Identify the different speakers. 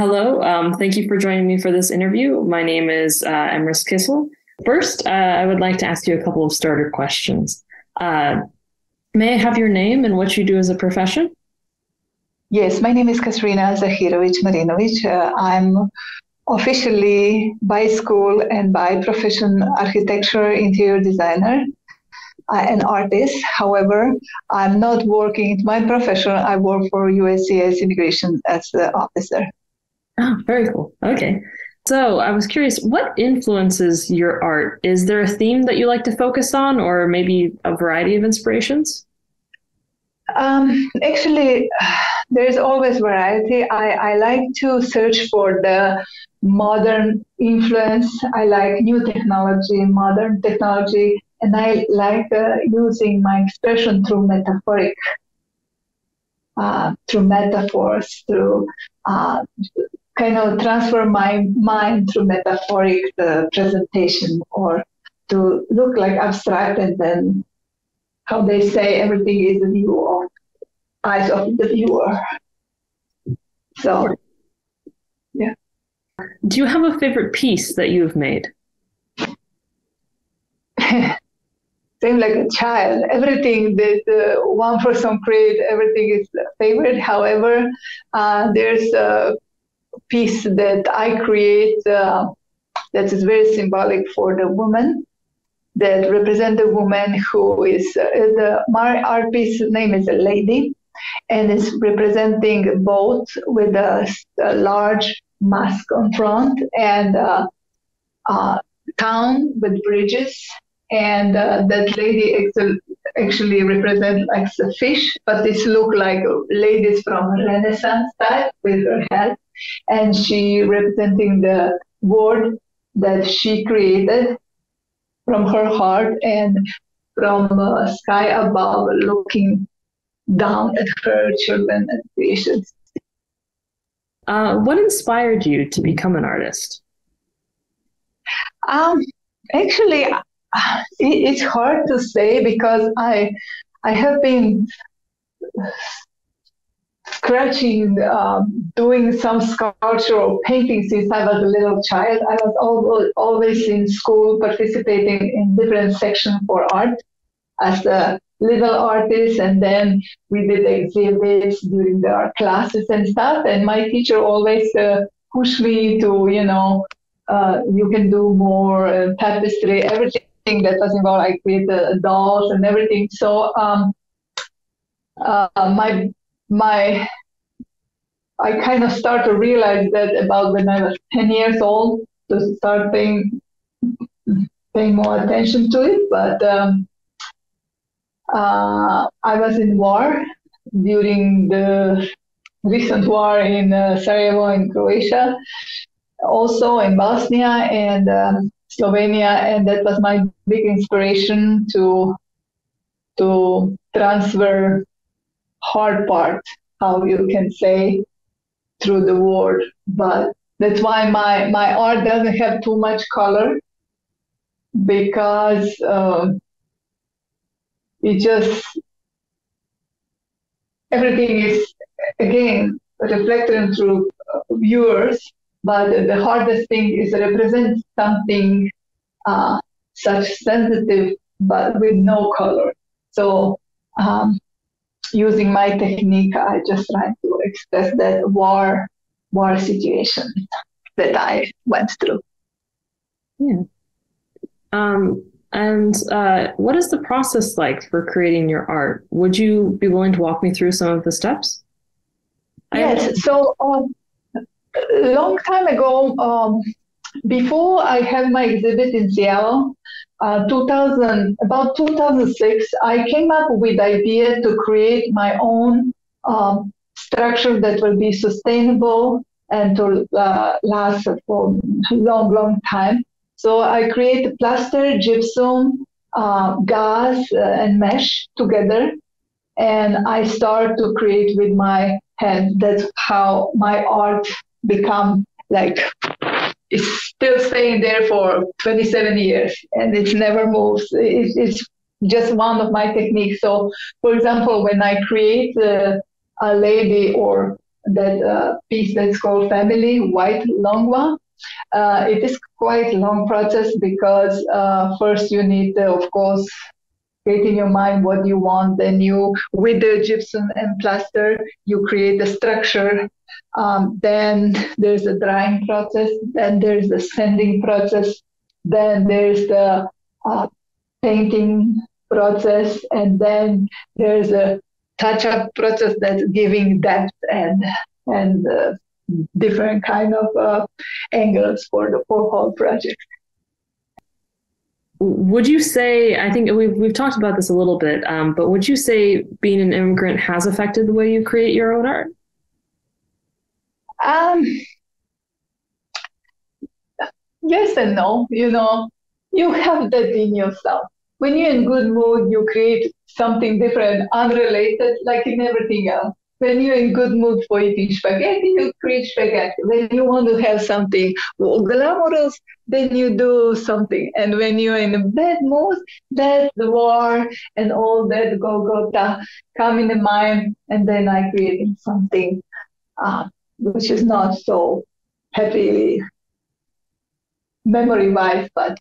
Speaker 1: Hello. Um, thank you for joining me for this interview. My name is uh, Emrys Kissel. First, uh, I would like to ask you a couple of starter questions. Uh, may I have your name and what you do as a profession?
Speaker 2: Yes, my name is Katerina Zahirovic Marinovic. Uh, I'm officially by school and by profession architecture interior designer uh, an artist. However, I'm not working in my profession. I work for USCIS Immigration as the officer.
Speaker 1: Oh, very cool. Okay. So I was curious, what influences your art? Is there a theme that you like to focus on, or maybe a variety of inspirations?
Speaker 2: Um, actually, there's always variety. I, I like to search for the modern influence. I like new technology, modern technology, and I like uh, using my expression through metaphoric, uh, through metaphors, through uh, kind of transfer my mind through metaphoric uh, presentation or to look like abstract and then how they say everything is a view of eyes of the viewer. So, yeah.
Speaker 1: Do you have a favorite piece that you've made?
Speaker 2: Same like a child. Everything that uh, one person create, everything is favorite. However, uh, there's a piece that I create uh, that is very symbolic for the woman that represent the woman who is uh, the my art piece name is a lady and is representing a boat with a, a large mask on front and a, a town with bridges and uh, that lady actually represents like a fish but this look like ladies from renaissance type with her head and she representing the world that she created from her heart and from uh, sky above looking down at her children and creations.
Speaker 1: Uh, what inspired you to become an artist?
Speaker 2: Um, actually, it, it's hard to say because I I have been scratching, um, doing some sculptural painting since I was a little child. I was always, always in school participating in different sections for art as a little artist and then we did exhibits during our classes and stuff and my teacher always uh, pushed me to you know uh, you can do more uh, tapestry everything that was involved i created dolls and everything so um, uh, my my i kind of start to realize that about when i was 10 years old to start paying paying more attention to it. But um, uh, I was in war during the recent war in uh, Sarajevo in Croatia, also in Bosnia and um, Slovenia, and that was my big inspiration to to transfer hard part, how you can say, through the word. But that's why my my art doesn't have too much color because. Uh, it just everything is again reflected through viewers but the hardest thing is represent something uh, such sensitive but with no color so um, using my technique i just try to express that war war situation that i went through
Speaker 1: yeah um, and uh, what is the process like for creating your art? Would you be willing to walk me through some of the steps?
Speaker 2: Yes. So, um, a long time ago, um, before I had my exhibit in Seattle, uh, 2000, about 2006, I came up with idea to create my own um, structure that will be sustainable and to uh, last for long, long time. So I create plaster, gypsum, uh, uh, and mesh together. And I start to create with my hand. That's how my art become like it's still staying there for 27 years and it never moves. It, it's just one of my techniques. So, for example, when I create a, a lady or that uh, piece that's called Family White Longwa. Uh, it is quite long process because uh, first you need, uh, of course, create in your mind what you want. Then you, with the gypsum and plaster, you create the structure. Um, then there's a drying process. Then there's the sanding process. Then there's the uh, painting process, and then there's a touch-up process that's giving depth and and uh, different kind of uh, angles for the whole project.
Speaker 1: Would you say? I think we've we've talked about this a little bit, um, but would you say being an immigrant has affected the way you create your own art?
Speaker 2: Um, yes and no. You know, you have that in yourself. When you're in good mood, you create something different, unrelated, like in everything else. When you're in good mood for eating spaghetti, you create spaghetti. When you want to have something glamorous, then you do something. And when you're in a bad mood, that the war and all that Golgotha come in the mind, and then I create something uh, which is not so happily memory wise, but